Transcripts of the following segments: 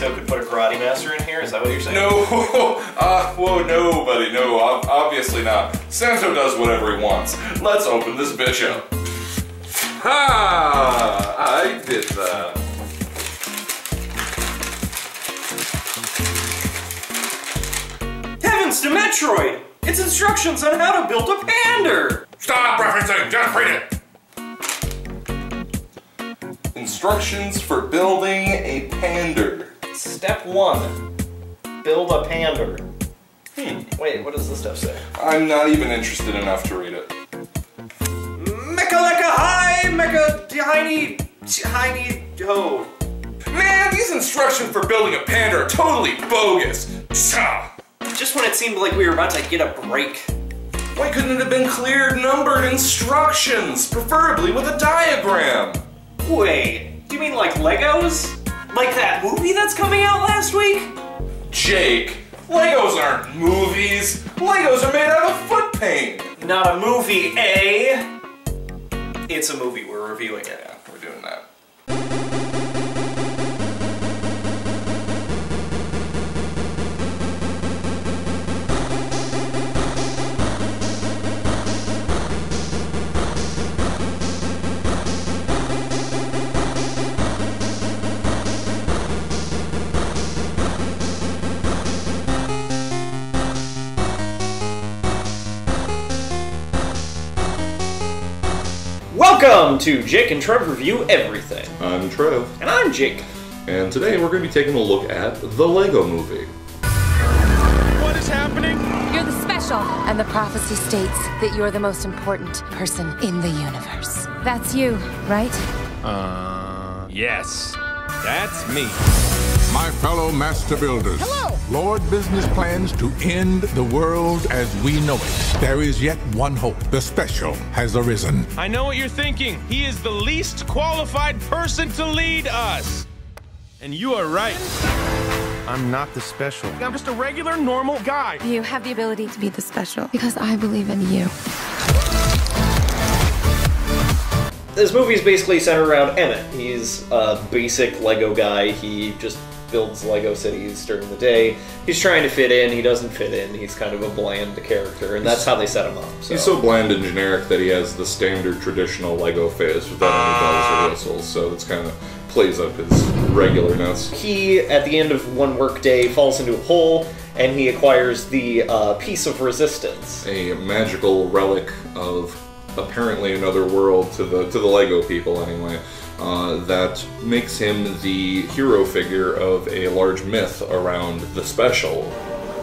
You don't think El Santo could put a karate master in here? Is that what you're saying? No, uh, whoa, no, buddy, no, obviously not. Santo does whatever he wants. Let's open this bitch up. Ha! I did that. Heavens to Metroid! It's instructions on how to build a pander! Stop referencing, just read it. Instructions for building a pander. Step one. Build a pander. Hmm. Wait, what does this stuff say? I'm not even interested enough to read it. Mecha lecca hi! Mecha tiny tiny ho. Man, these instructions for building a pander are totally bogus. Just when it seemed like we were about to get a break. Why couldn't it have been cleared, numbered instructions, preferably with a diagram? Wait, do you mean like Legos? Like that movie that's coming out last week? Jake, Legos aren't movies. Legos are made out of foot paint. Not a movie, eh? It's a movie, we're reviewing it. Welcome to Jake and Trev Review Everything. I'm Trev, And I'm Jake. and today we're going to be taking a look at the Lego Movie. What is happening? You're the special, and the prophecy states that you're the most important person in the universe. That's you, right? Uh, yes. That's me. My fellow master builders. Hello. Lord Business plans to end the world as we know it. There is yet one hope. The special has arisen. I know what you're thinking. He is the least qualified person to lead us. And you are right. I'm not the special. I'm just a regular, normal guy. You have the ability to be the special because I believe in you. This movie is basically centered around Emmett. He's a basic Lego guy. He just builds Lego cities during the day. He's trying to fit in. He doesn't fit in. He's kind of a bland character, and that's how they set him up. So. He's so bland and generic that he has the standard traditional Lego face without any bells or whistles, so it's kind of plays up his regularness. he, at the end of one workday, falls into a hole, and he acquires the uh, piece of resistance. A magical relic of apparently another world to the to the Lego people anyway. Uh, that makes him the hero figure of a large myth around the special.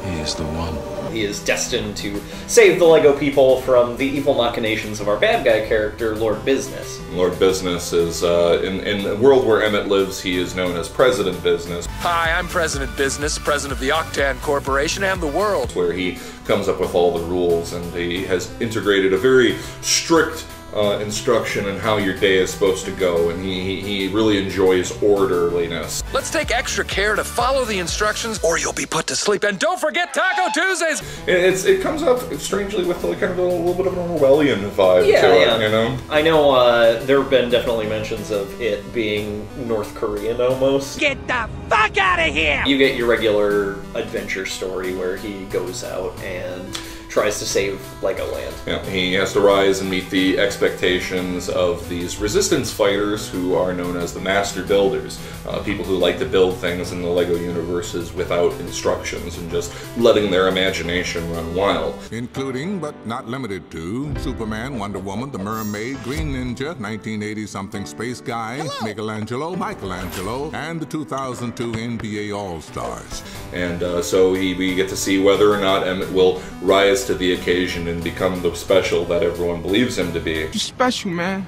He is the one. He is destined to save the Lego people from the evil machinations of our bad guy character, Lord Business. Lord Business is uh, in in the world where Emmett lives. He is known as President Business. Hi, I'm President Business, President of the Octan Corporation and the world. where he comes up with all the rules and he has integrated a very strict uh, instruction on how your day is supposed to go and he, he, he really enjoys orderliness Let's take extra care to follow the instructions or you'll be put to sleep. And don't forget Taco Tuesdays! it, it's, it comes up strangely with like kind of a little bit of an Orwellian vibe Yeah, to yeah. it you know I know uh, there have been definitely mentions of it being North Korean almost. Get the fuck out of here! You get your regular adventure story where he goes out and tries to save Legoland. yeah, he has to rise and meet the expectations of these resistance fighters who are known as the master builders uh, people who like to build things in the lego universes without instructions and just letting their imagination run wild Including, but not limited to, Superman, Wonder Woman, The Mermaid, Green Ninja, 1980 something Space Guy, Michelangelo, Michelangelo, and the 2002 NBA All Stars. And uh, so he, we get to see whether or not Emmett will rise to the occasion and become the special that everyone believes him to be. You're special, man.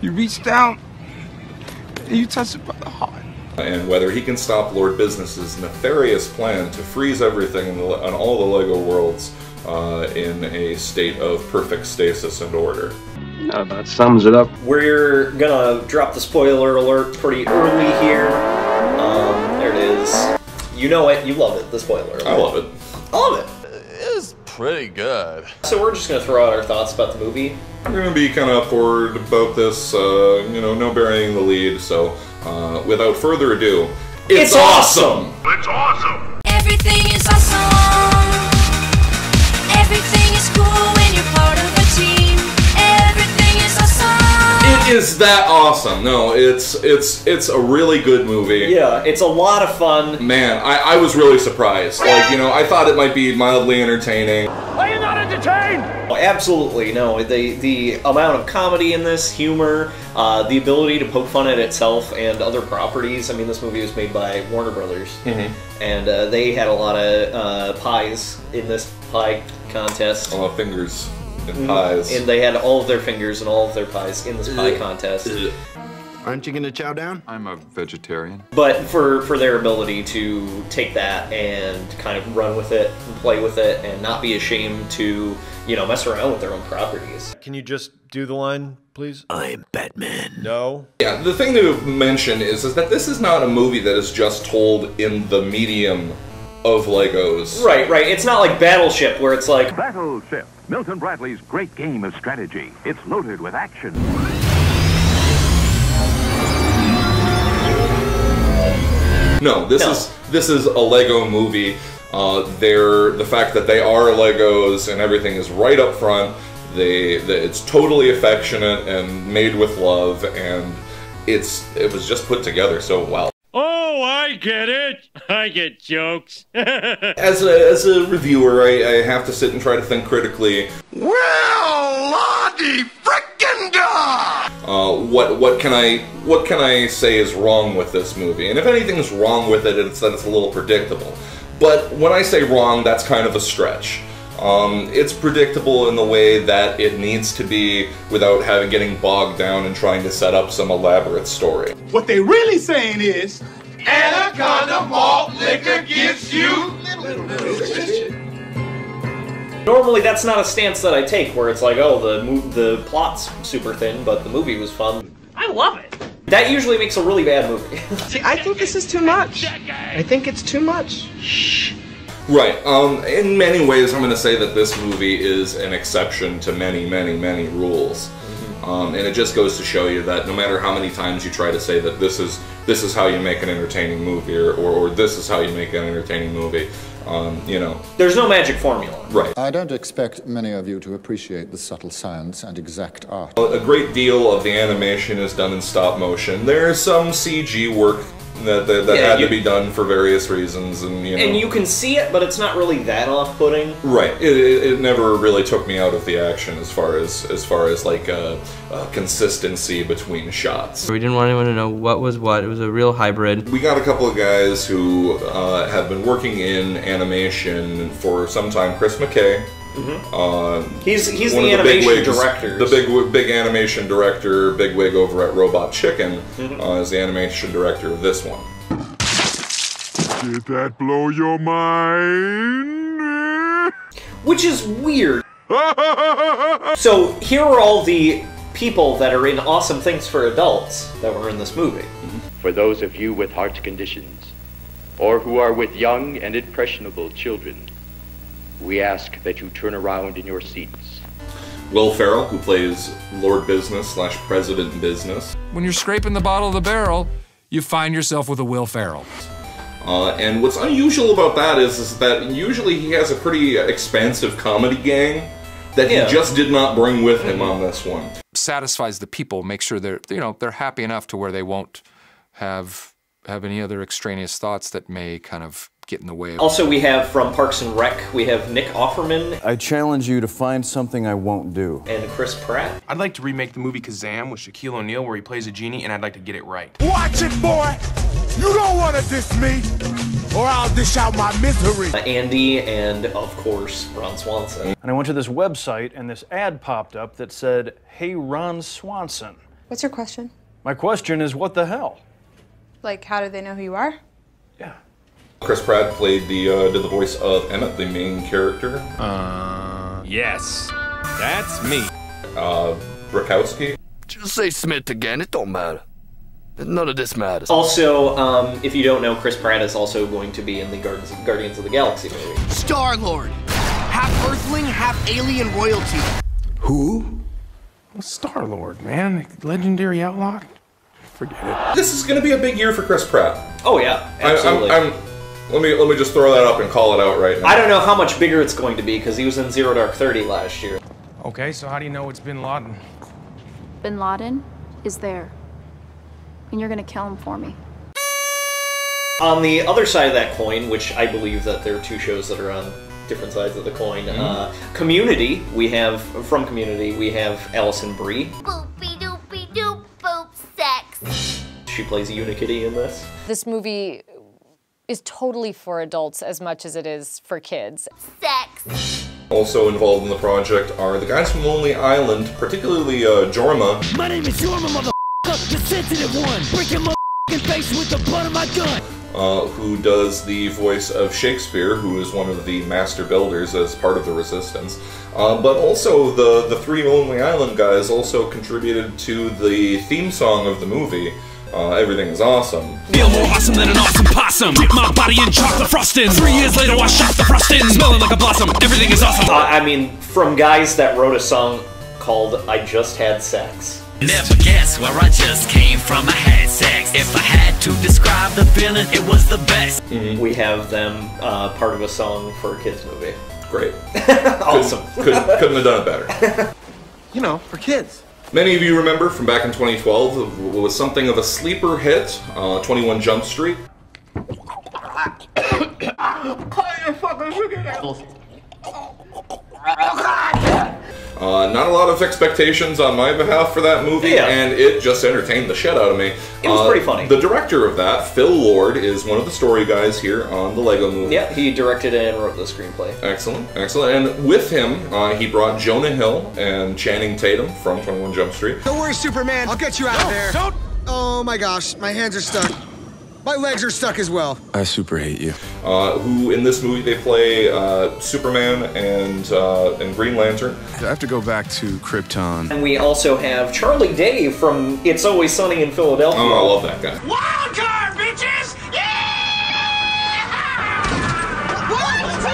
You reached out and you touched it by the heart. And whether he can stop Lord Business's nefarious plan to freeze everything in the, on all the Lego worlds uh, in a state of perfect stasis and order. That about sums it up. We're gonna drop the spoiler alert pretty early here. Um, there it is. You know it, you love it, the spoiler alert. I love it. I love it. It's pretty good. So we're just gonna throw out our thoughts about the movie. we're gonna be kind of forward about this. Uh, you know, no burying the lead. So, uh, without further ado, it's, It's awesome! It's awesome! Everything is awesome. Everything is cool awesome. It is that awesome. No, it's it's it's a really good movie. Yeah, it's a lot of fun. Man, I, I was really surprised. Like, you know, I thought it might be mildly entertaining. Are you not entertained? Oh, Absolutely, no. The the amount of comedy in this, humor, uh, the ability to poke fun at itself and other properties. I mean, this movie was made by Warner Brothers, and uh, they had a lot of uh, pies in this pie contest. Oh, fingers and Mm-hmm. pies. And they had all of their fingers and all of their pies in this pie contest. Aren't you gonna chow down? I'm a vegetarian. But for for their ability to take that and kind of run with it and play with it and not be ashamed to you know mess around with their own properties. Can you just do the line, please? I'm Batman. No. Yeah, the thing to mention is, is that this is not a movie that is just told in the medium of Legos. Right, right. It's not like Battleship where it's like Battleship, Milton Bradley's great game of strategy. It's loaded with action. No, this No. is this is a Lego movie. Uh, they're the fact that they are Legos and everything is right up front. They, the, it's totally affectionate and made with love, and it's it was just put together so well. Oh, I get it. I get jokes. As a, as a reviewer, I, I have to sit and try to think critically. Well, Lottie frickin' da! Uh, what what can I what can I say is wrong with this movie? And if anything's wrong with it, it's that it's a little predictable. But when I say wrong, that's kind of a stretch. Um, it's predictable in the way that it needs to be without having getting bogged down and trying to set up some elaborate story. What they really saying is, Anaconda malt liquor gives you. normally that's not a stance that I take where it's like oh the the plot's super thin but the movie was fun. I love it. That usually makes a really bad movie. See, I think this is too much. I think it's too much. Right. Um, in many ways, I'm going to say that this movie is an exception to many, many, many rules. Um, and it just goes to show you that no matter how many times you try to say that this is this is how you make an entertaining movie, or, or, or this is how you make an entertaining movie, um, you know, There's no magic formula. right. I don't expect many of you to appreciate the subtle science and exact art. A great deal of the animation is done in stop motion. There's some CG work that that, that Yeah, had you- to be done for various reasons, and you know, And you can see it, but it's not really that off-putting. Right. It, it, it never really took me out of the action as far as as far as like uh, uh, consistency between shots. We didn't want anyone to know what was what. It was a real hybrid. We got a couple of guys who uh, have been working in animation for some time. Chris McKay. Uh, He's- he's one the of animation bigwigs- directors. The big big animation director, bigwig over at Robot Chicken, Mhm. uh, is the animation director of this one. Did that blow your mind? Which is weird. so here are all the people that are in awesome things for adults that were in this movie. For those of you with heart conditions, or who are with young and impressionable children, we ask that you turn around in your seats. Will Ferrell, who plays Lord Business slash President Business. When you're scraping the bottom of the barrel, you find yourself with a Will Ferrell. Uh, and what's unusual about that is, is that usually he has a pretty expansive comedy gang that Yeah. he just did not bring with him on this one. Satisfies the people, make sure they're you know they're happy enough to where they won't have have any other extraneous thoughts that may kind of get in the way. Also, we have from Parks and Rec, we have Nick Offerman I challenge you to find something I won't do. and Chris Pratt. I'd like to remake the movie Kazam with Shaquille O'Neal where he plays a genie, and I'd like to get it right. Watch it, boy! You don't want to diss me, or I'll dish out my misery. Uh, Andy and, of course, Ron Swanson. And I went to this website and this ad popped up that said, Hey, Ron Swanson. What's your question? My question is, what the hell? Like, how do they know who you are? Chris Pratt played the uh, did the voice of Emmett, the main character. Uh, yes, that's me. Uh, Rakowski. Just say Smith again, it don't matter. None of this matters. Also, um, if you don't know, Chris Pratt is also going to be in the Guardians of, Guardians of the Galaxy movie. Star Lord, half Earthling, half alien royalty. Who? Star Lord, man. Legendary outlaw. Forget it. This is going to be a big year for Chris Pratt. Oh yeah, I, absolutely. I'm, I'm, let me let me just throw that up and call it out right now. I don't know how much bigger it's going to be because he was in Zero Dark Thirty last year. Okay, so how do you know it's Bin Laden? Bin Laden is there. And you're gonna kill him for me. On the other side of that coin, which I believe that there are two shows that are on different sides of the coin. Mm-hmm. Uh, Community, we have from Community, we have Alison Brie. Boopy doopy doop boop sex. She plays Unikitty in this. This movie is totally for adults as much as it is for kids. Sex. Also involved in the project are the guys from Lonely Island, particularly uh, Jorma. My name is Jorma, motherfucker, the sensitive one. Break your motherfucking face with the butt of my gun. uh, who does the voice of Shakespeare, who is one of the master builders as part of the Resistance. Uh, but also, the, the three Lonely Island guys also contributed to the theme song of the movie. Uh, Everything is awesome. Feel more awesome than an awesome possum. Dip my body in chocolate frosting. Three years later, I shot the frosting. Smelling like a blossom. Everything is awesome. Uh, I mean, from guys that wrote a song called I Just Had Sex. Never guess where I just came from. I had sex. If I had to describe the feeling, it was the best. We have them uh, part of a song for a kids movie. Great. awesome. Couldn't, couldn't have done it better. you know, for kids. Many of you remember from back in 2012 it was something of a sleeper hit, uh, 21 Jump Street. Uh, not a lot of expectations on my behalf for that movie, Yeah. and it just entertained the shit out of me. It was Uh, pretty funny. The director of that, Phil Lord, is one of the story guys here on the Lego movie. Yeah, he directed and wrote the screenplay. Excellent, excellent. And with him, uh, he brought Jonah Hill and Channing Tatum from 21 Jump Street. Don't worry, Superman. I'll get you out of there. Don't. Oh my gosh, my hands are stuck. My legs are stuck as well. I super hate you. Uh, who in this movie they play uh, Superman and uh, and Green Lantern. I have to go back to Krypton. And we also have Charlie Day from It's Always Sunny in Philadelphia. Oh, I love that guy. Wild card, bitches!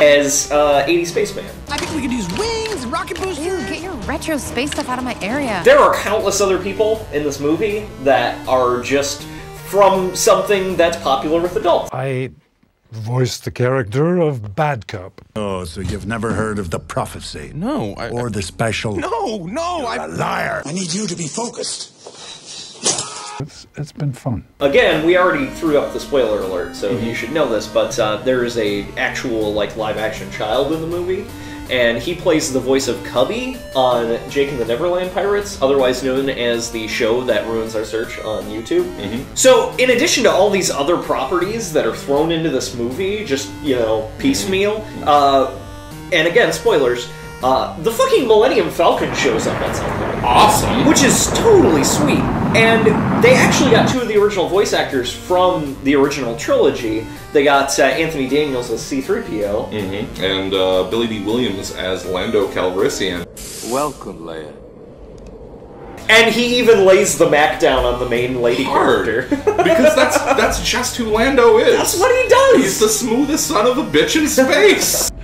As uh, 80 Spaceman. I think we could use wings, rocket boosters. Ew, get your retro space stuff out of my area. There are countless other people in this movie that are just from something that's popular with adults. I voiced the character of Bad Cop. Oh, so you've never heard of the prophecy? No, I, Or the special? No, no, You're a liar. I need you to be focused. It's, it's been fun. Again, we already threw up the spoiler alert, so you should know this, but uh, there is a actual like live action child in the movie, and he plays the voice of Cubby on Jake and the Neverland Pirates, otherwise known as the show that ruins our search on YouTube. So, in addition to all these other properties that are thrown into this movie, just you know, piecemeal, uh, and again, spoilers. Uh, the fucking Millennium Falcon shows up at some point. Awesome. Which is totally sweet. And they actually got two of the original voice actors from the original trilogy. They got uh, Anthony Daniels as C3PO. Mm-hmm. And uh, Billy Dee Williams as Lando Calrissian. Welcome, Leia. And he even lays the Mac down on the main lady Hard. character. because that's that's just who Lando is. That's what he does. He's the smoothest son of a bitch in space.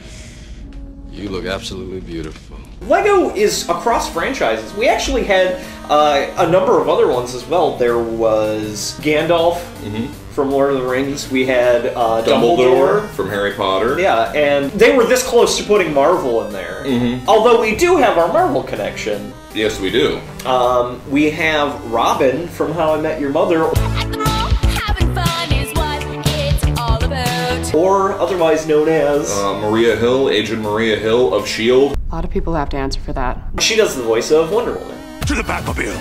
You look absolutely beautiful. Lego is across franchises. We actually had uh, a number of other ones as well. There was Gandalf from Lord of the Rings. We had uh, Dumbledore from Harry Potter. Yeah, and they were this close to putting Marvel in there. Mhm. Although we do have our Marvel connection. Yes, we do. Um, we have Robin from How I Met Your Mother, or otherwise known as. Uh, Maria Hill, Agent Maria Hill of S.H.I.E.L.D. A lot of people have to answer for that. She does the voice of Wonder Woman. To the Batmobile.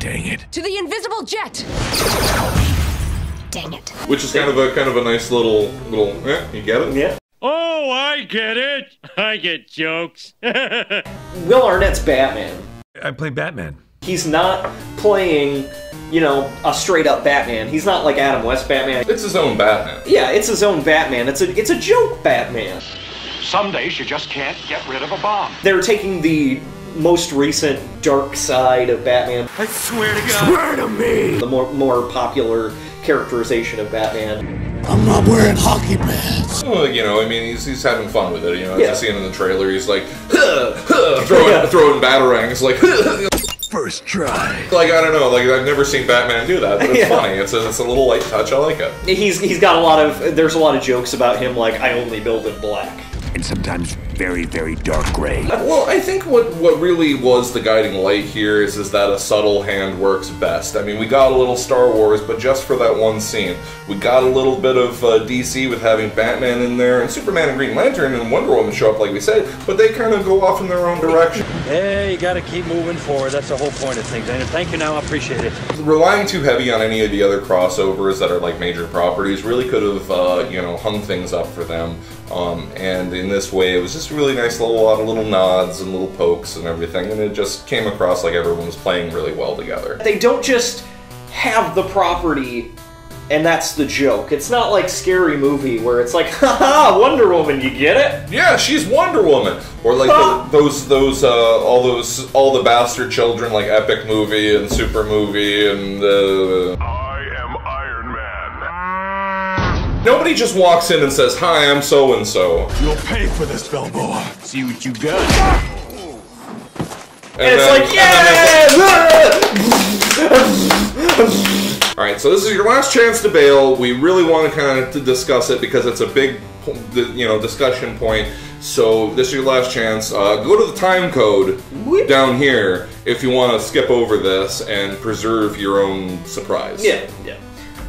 Dang it. To the invisible jet! Dang it. Which is kind of a kind of a nice little little. Eh, you get it? Yeah. Oh, I get it. I get jokes. Will Arnett's Batman. I play Batman. He's not playing, you know, a straight up Batman. He's not like Adam West Batman. It's his own Batman. Yeah, it's his own Batman. It's a it's a joke Batman. Some days you just can't get rid of a bomb. They're taking the most recent dark side of Batman. I swear to God. Swear to me. The more more popular characterization of Batman. I'm not wearing hockey pads. Well, you know, I mean, he's, he's having fun with it. You know, as Yeah. you see him in the trailer, he's like, throwing, Yeah. throwing batarangs like. First try. Like I don't know, like I've never seen Batman do that, but it's Yeah. funny. It's a, it's a little light touch. I like it. He's he's got a lot of there's a lot of jokes about him like I only build in black. And sometimes very, very dark gray. Well, I think what, what really was the guiding light here is is that a subtle hand works best. I mean, we got a little Star Wars, but just for that one scene. We got a little bit of uh, DC with having Batman in there, and Superman and Green Lantern and Wonder Woman show up, like we said, but they kind of go off in their own direction. Hey, you gotta keep moving forward. That's the whole point of things. And thank you now, I appreciate it. Relying too heavy on any of the other crossovers that are like major properties really could have, uh, you know, hung things up for them. Um, and in this way, it was just a really nice little lot of little nods and little pokes and everything, and it just came across like everyone was playing really well together. They don't just have the property and that's the joke. It's not like scary movie where it's like, haha, Wonder Woman, you get it? Yeah, she's Wonder Woman, or like the, those those uh, all those all the bastard children like Epic Movie and Super Movie and. Uh, I am Iron Man. Nobody just walks in and says, "Hi, I'm so and so." You'll pay for this, Balboa. See what you got. And it's like, All right, so this is your last chance to bail. We really want to kind of to discuss it because it's a big, you know, discussion point. So this is your last chance. Uh, go to the time code down here if you want to skip over this and preserve your own surprise. Yeah, yeah.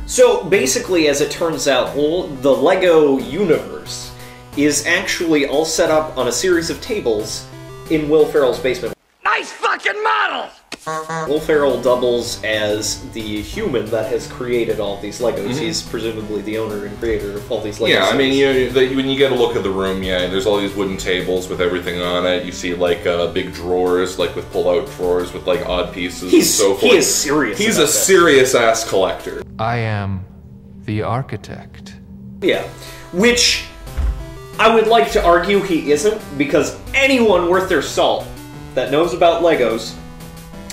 So basically, as it turns out, the Lego universe is actually all set up on a series of tables in Will Ferrell's basement. Nice fucking model! Will Ferrell doubles as the human that has created all these Legos. Mhm. He's presumably the owner and creator of all these Legos. Yeah, I mean, you, the, when you get a look at the room, yeah, there's all these wooden tables with everything on it. You see like uh, big drawers, like with pull-out drawers with like odd pieces He's- and so forth. he is serious He's about a serious ass collector. I am the architect. Yeah, which I would like to argue he isn't, because anyone worth their salt that knows about Legos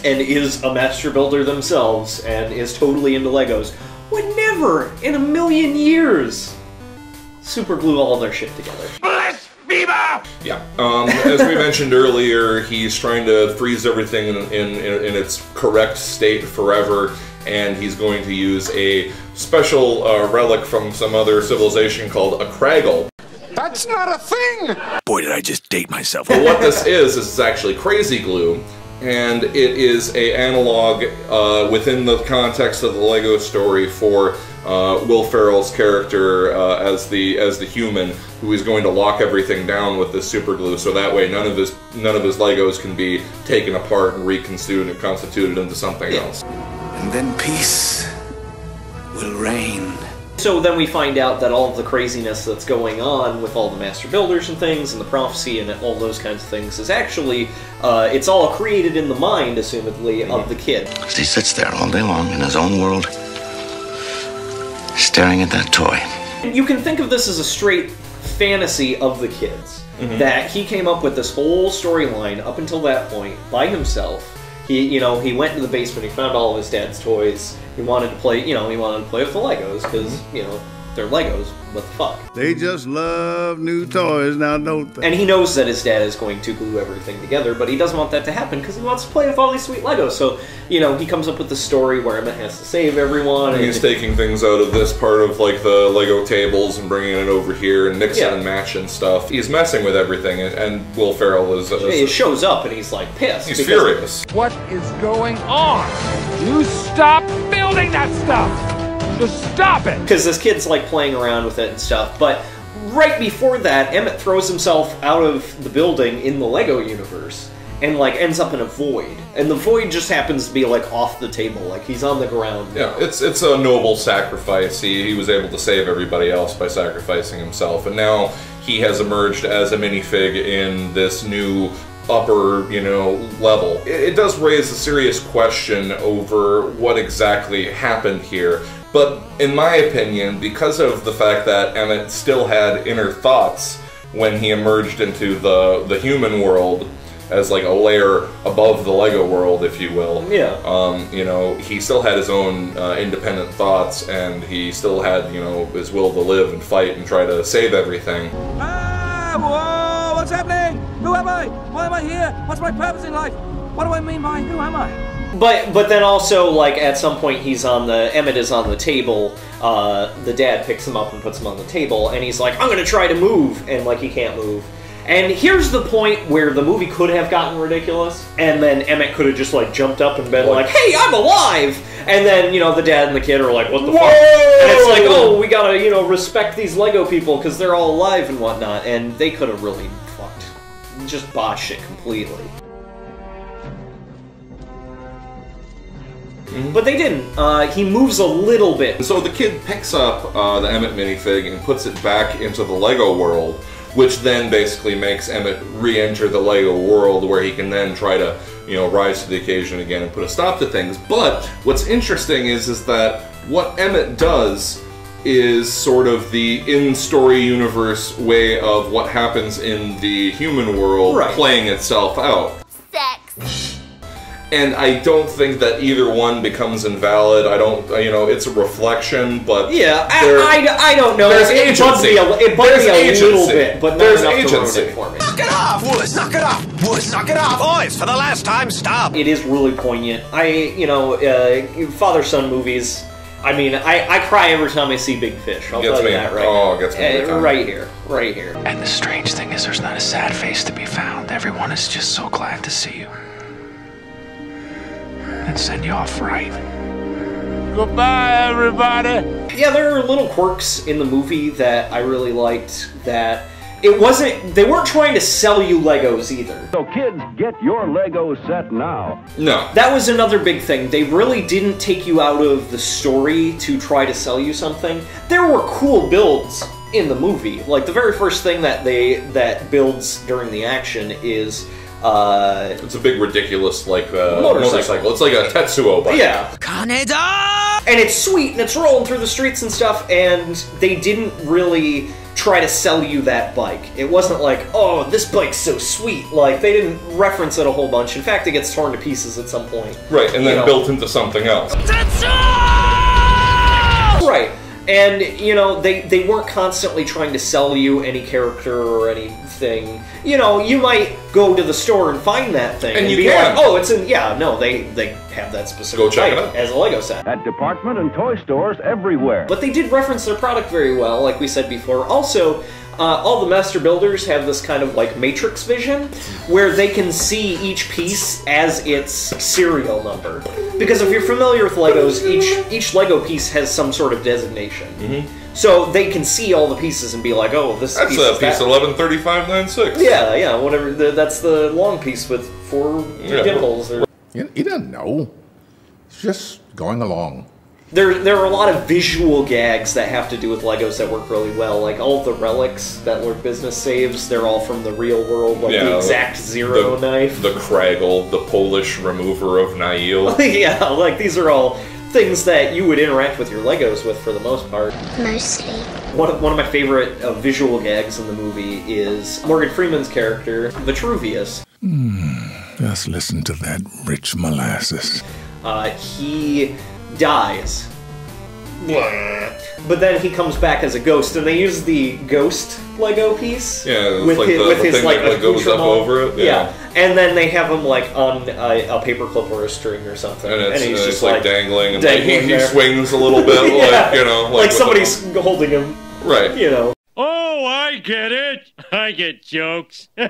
and is a master builder themselves and is totally into Legos would never, in a million years, super glue all their shit together. Yeah. Um, as we mentioned earlier, he's trying to freeze everything in, in, in, in its correct state forever, and he's going to use a special uh, relic from some other civilization called a Kragle. That's not a thing! Boy, did I just date myself. But what this is, is it's actually crazy glue, and it is a analog uh, within the context of the Lego story for uh, Will Ferrell's character uh, as the as the human who is going to lock everything down with this super glue, so that way none of his none of his Legos can be taken apart and reconstituted and constituted into something else. And then peace will reign. So then we find out that all of the craziness that's going on with all the master builders and things, and the prophecy and all those kinds of things, is actually uh, it's all created in the mind, assumedly, of the kid. He sits there all day long in his own world, staring at that toy. You can think of this as a straight fantasy of the kids. Mhm. That he came up with this whole storyline up until that point by himself. He, you know, he went to the basement. He found all of his dad's toys. He wanted to play, you know, he wanted to play with the Legos because, mm-hmm. you know, they're Legos. What the fuck? They just love new toys now, don't they? And he knows that his dad is going to glue everything together, but he doesn't want that to happen because he wants to play with all these sweet Legos. So, you know, he comes up with the story where Emmett has to save everyone. And And he's taking things out of this part of like the Lego tables and bringing it over here and mixing Yeah. and matching stuff. He's messing with everything, and, and Will Ferrell is. is he shows up and he's like pissed. He's furious. What is going on? You stop building that stuff! Just stop it! because this kid's like playing around with it and stuff. But right before that, Emmett throws himself out of the building in the Lego universe and like ends up in a void. And the void just happens to be like off the table, like he's on the ground. Yeah, it's it's a noble sacrifice. He he was able to save everybody else by sacrificing himself, and now he has emerged as a minifig in this new upper, you know, level. It, it does raise a serious question over what exactly happened here. But in my opinion, because of the fact that Emmett still had inner thoughts when he emerged into the the human world as like a layer above the Lego world, if you will. Yeah. Um, you know, he still had his own uh, independent thoughts, and he still had, you know, his will to live and fight and try to save everything. Ah, whoa, What's happening? Who am I? Why am I here? What's my purpose in life? What do I mean by who am I? But but then also like at some point he's on the Emmett is on the table. Uh, the dad picks him up and puts him on the table, and he's like, "I'm gonna try to move," and like he can't move. And here's the point where the movie could have gotten ridiculous, and then Emmett could have just like jumped up and been like, "Hey, I'm alive!" And then you know the dad and the kid are like, "What the fuck?" And it's like, "Oh, we gotta you know respect these Lego people because they're all alive and whatnot." And they could have really fucked, just botched it completely. But they didn't. Uh, he moves a little bit. So the kid picks up uh, the Emmett minifig and puts it back into the Lego world, which then basically makes Emmett re-enter the Lego world, where he can then try to, you know, rise to the occasion again and put a stop to things. But what's interesting is, is that what Emmett does is sort of the in-story universe way of what happens in the human world Right. playing itself out. Sex. And I don't think that either one becomes invalid. I don't, you know, it's a reflection, but Yeah, I, I, I don't know. There's it bugged agency. me a, it bugged me a little bit, but not There's enough to agency. ruin it for me. Knock it off, Woods! Knock it off! Woods, knock it off! Boys, for the last time, stop! It is really poignant. I, you know, uh, father-son movies. I mean, I, I cry every time I see Big Fish. I'll Gets tell you me. that right Oh, now. gets me every Uh, time. right here, right here. And the strange thing is, there's not a sad face to be found. Everyone is just so glad to see you. And send you off right. Goodbye, everybody. Yeah, there are little quirks in the movie that I really liked. That it wasn't. They weren't trying to sell you Legos either. So kids, get your Lego set now. No. That was another big thing. They really didn't take you out of the story to try to sell you something. There were cool builds in the movie. Like the very first thing that they that builds during the action is uh It's a big ridiculous like uh, Motorcycle. motorcycle. It's like a Tetsuo bike. yeah. And it's sweet and it's rolling through the streets and stuff and they didn't really try to sell you that bike. It wasn't like, "Oh, this bike's so sweet." Like they didn't reference it a whole bunch. In fact, it gets torn to pieces at some point. Right, and You then know. built into something else. Right. And you know, they they weren't constantly trying to sell you any character or anything. You know, you might go to the store and find that thing And and, you be can. like, "Oh, it's in yeah, no, they they have that specific Go check it out. as a Lego set." At department and toy stores everywhere. But they did reference their product very well, like we said before. Also, uh, all the master builders have this kind of like matrix vision where they can see each piece as its serial number. Because if you're familiar with Legos, each each Lego piece has some sort of designation. So they can see all the pieces and be like, "Oh, this That's piece uh, is piece that. eleven thirty five nine six. Yeah, yeah, whatever. The, that's the long piece with four Yeah. gimbals. Or, He, he doesn't know. He's just going along. There, there are a lot of visual gags that have to do with Legos that work really well. Like all the relics that Lord Business saves, they're all from the real world, like the X-Acto the, knife. The Kragle, the Polish remover of Nail. yeah, like these are all things that you would interact with your Legos with for the most part. Mostly. One of, one of my favorite uh, visual gags in the movie is Morgan Freeman's character, Vitruvius. Just listen to that rich molasses. Uh, he dies. But then he comes back as a ghost, and they use the ghost Lego piece. Yeah, with like his, the- with the his thing like that, like, goes up over it, Yeah. yeah. and then they have him like on a, a paperclip or a string or something, And it's, he's uh, just it's like, dangling, and like, he, he swings a little bit, Yeah, like you know, like, like with the- somebody's holding him. Right. You know. Oh, I get it. I get jokes. and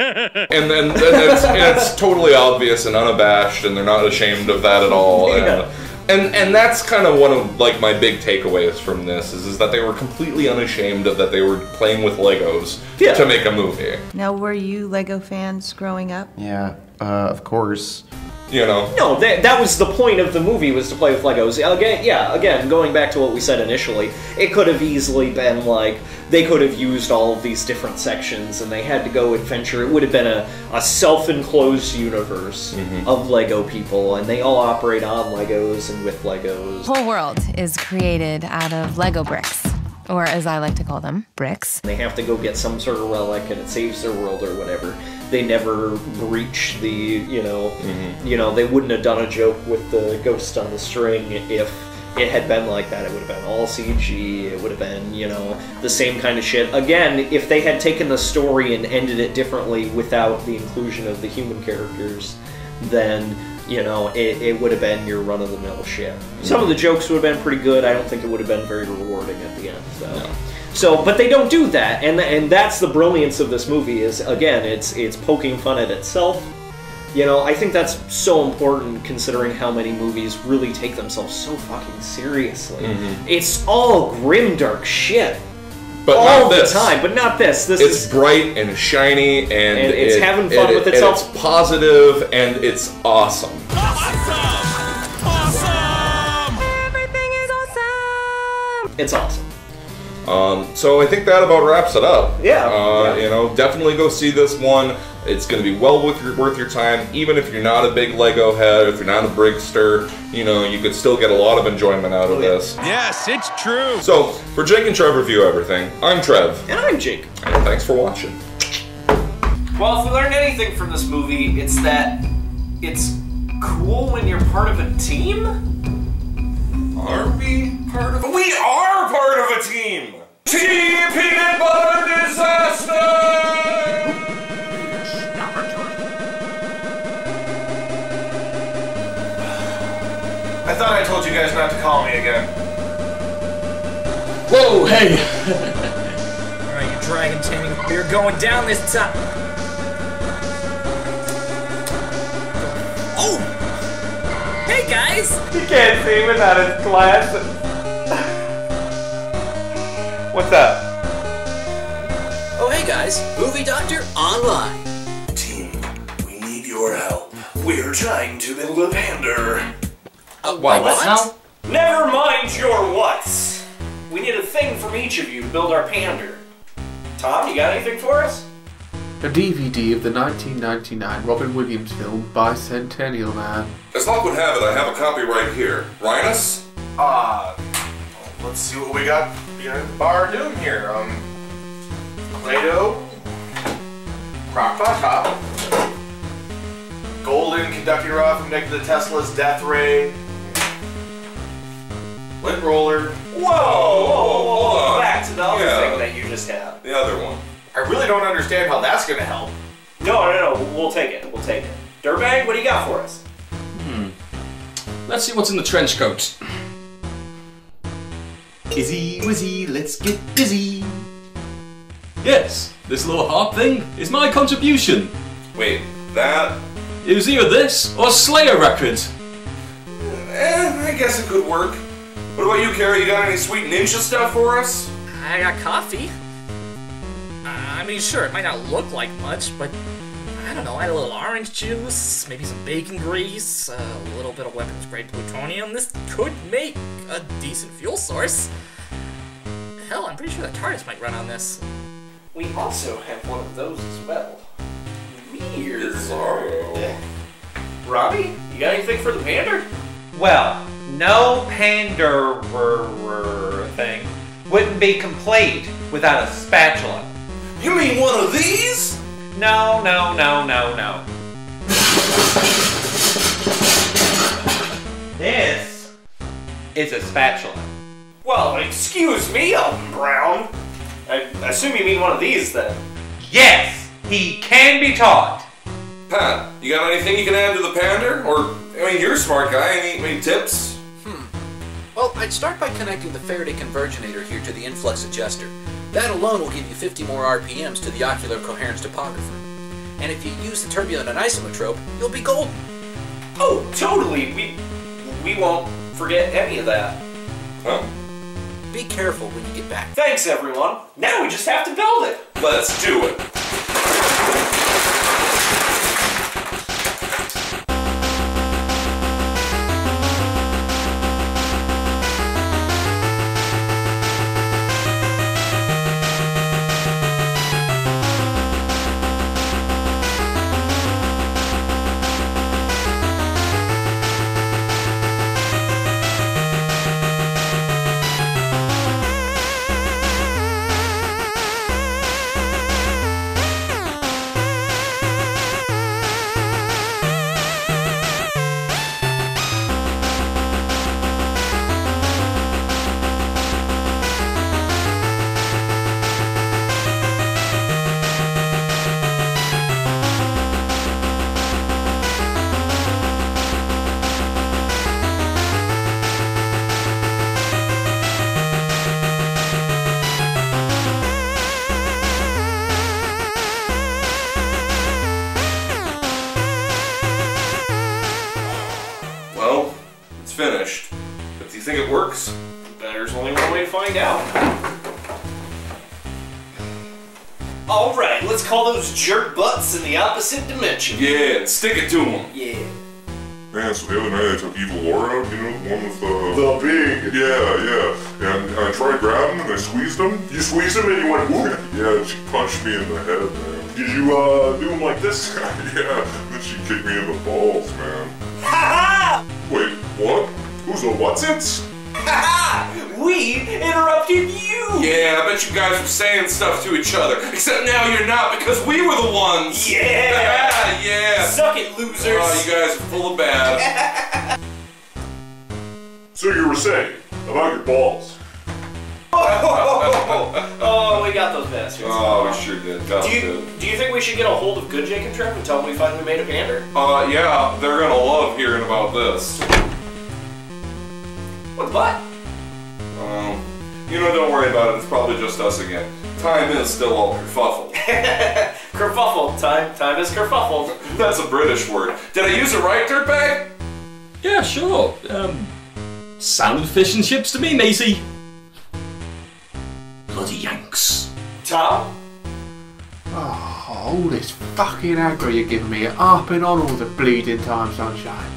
then and it's, it's totally obvious and unabashed, and they're not ashamed of that at all. Yeah. And, and and that's kind of one of like my big takeaways from this is, is that they were completely unashamed of that they were playing with Legos Yeah. to make a movie. Now, were you Lego fans growing up? Yeah, uh, of course. You know. No, that, that was the point of the movie was to play with Legos. Again, yeah, again, going back to what we said initially, it could have easily been like they could have used all of these different sections and they had to go adventure. It would have been a, a self-enclosed universe mm-hmm. of Lego people and they all operate on Legos and with Legos. The whole world is created out of Lego bricks, or as I like to call them, bricks. They have to go get some sort of relic and it saves their world or whatever. They never breach the, you know, mm-hmm. you know, they wouldn't have done a joke with the ghost on the string if it had been like that, it would have been all CG. It would have been, you know, the same kind of shit. Again, if they had taken the story and ended it differently without the inclusion of the human characters, then you know it, it would have been your run of the mill shit. Some of mm-hmm. the jokes would have been pretty good. I don't think it would have been very rewarding at the end. So. So, but they don't do that, and and that's the brilliance of this movie. Is again, it's it's poking fun at itself. You know, I think that's so important considering how many movies really take themselves so fucking seriously. Mhm. It's all grimdark shit But all not the time, but not this. This it's is bright and shiny, and, And it's it- having fun it- with and itself. it's positive, and it's awesome. it's awesome. Um, so I think that about wraps it up. Yeah, Uh, yeah. You know, definitely go see this one. It's going to be well worth your, worth your time, even if you're not a big Lego head, if you're not a Brigster. You know, you could still get a lot of enjoyment out of this. Yes, it's true. So for Jake and Trev review everything, I'm Trev, And I'm Jake. and thanks for watching. Well, if we learned anything from this movie, it's that it's cool when you're part of a team. Are we part of? We are part of a team. Team Peanut Butter Disaster. I thought I told you guys not to call me again. Whoa, hey! Alright, you dragon taming. We're going down this time. Oh! Hey guys! You can't see without his glasses. What's up? Oh, hey guys, Movie Doctor online. Team, we need your help. We're trying to build a pander. Uh, what? what? Never mind your what's. We need a thing from each of you to build our pander. Tom, you got anything for us? A DVD of the 1999 Robin Williams film Bicentennial Man. As luck would have it, I have a copy right here. Rhinus? Uh, let's see what we got behind Bar Doom here. Um, Play-Doh, Crockpot Top, Golden Kentucky Rough from Nikola Tesla's Death Ray, Lint Roller. Whoa! Whoa! Whoa! hold on. Back to the other Yeah. thing that you just had. The other one. I really don't understand how that's gonna help. No, no, no. We'll take it. We'll take it. Dirtbag, what do you got for us? Hmm. Let's see what's in the trench coat. Izzy wizzy, let's get busy. Yes, this little harp thing is my contribution. Wait, that? It was either this or Slayer Records. Eh, I guess it could work. What about you, Carrie? You got any sweet ninja stuff for us? I got coffee. Uh, I mean, sure, it might not look like much, but I don't know. I had a little orange juice, maybe some bacon grease, a little bit of weapons grade plutonium. This could make a decent fuel source. Hell, I'm pretty sure the TARDIS might run on this. We also have one of those as well. Weird. Bizarro. Robbie, you got anything for the pander? Well, no pander thing wouldn't be complete without a spatula. You mean one of these? No, no, no, no, no. This is a spatula. Well, excuse me, Alton Brown. I assume you mean one of these then. Yes, he can be taught. Pat, you got anything you can add to the pander? Or, I mean, you're a smart guy. Any, any tips? Hmm. Well, I'd start by connecting the Faraday converginator here to the influx adjuster. That alone will give you 50 more RPMs to the ocular coherence topographer. And if you use the turbulent anisometrope, you'll be golden. Oh, totally. We we won't forget any of that. Huh. Be careful when you get back. Thanks, everyone. Now we just have to build it. Let's do it. Those jerk butts in the opposite dimension. Yeah, and stick it to them. Yeah. Man, so the other night I took Evil Laura you know, the one with uh, the pig. Yeah, yeah. And I tried grabbing him and I squeezed him. You squeezed him and you went whoop. yeah, she punched me in the head, man. Did you uh do him like this? yeah. Then she kicked me in the balls, man. Ha ha! Wait, what? Who's the what's its? ha! We interrupted you! Yeah, I bet you guys were saying stuff to each other. Except now you're not because we were the ones. Yeah! yeah. Suck it, losers! Oh, you guys are full of bad. So you were saying about your balls. oh, we got those bastards. Oh, we sure did. God Do you, did. do you think we should get a hold of Good Jake and Trev and tell them we finally made a pander? Uh, yeah, they're gonna love hearing about this. What? What? Um, you know, don't worry about it. It's probably just us again. Time is still all kerfuffled. kerfuffle. Time, time is kerfuffled. That's a British word. Did I use it right, dirtbag? Yeah, sure. Um, sounded fish and chips to me, Macy. Bloody Yanks. Tom? Oh, all this fucking aggro you're giving me, up and on all the bleeding time, sunshine.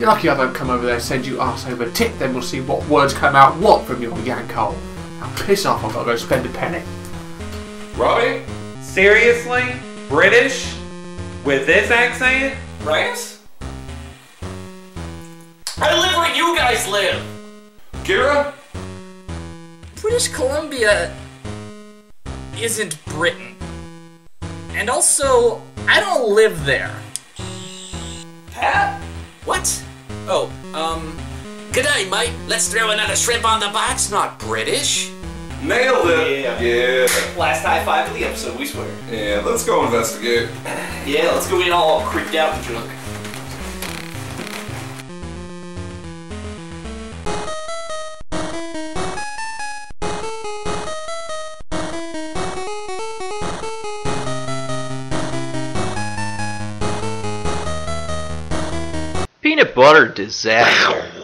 You're lucky I don't come over there and send you ass over tit, then we'll see what words come out what from your yank hole. Now piss off, I've got to go spend a penny. Robbie? Seriously? British? With this accent? Right? I live where you guys live! Kira? British Columbia isn't Britain. And also, I don't live there. Pat? What? Oh, um, g'day, mate. Let's throw another shrimp on the box. Not British. Nailed it. Yeah. Yeah. Last high five of the episode, we swear. Yeah, let's go investigate. Yeah, let's go get all creeped out and drunk. Peanut butter disaster.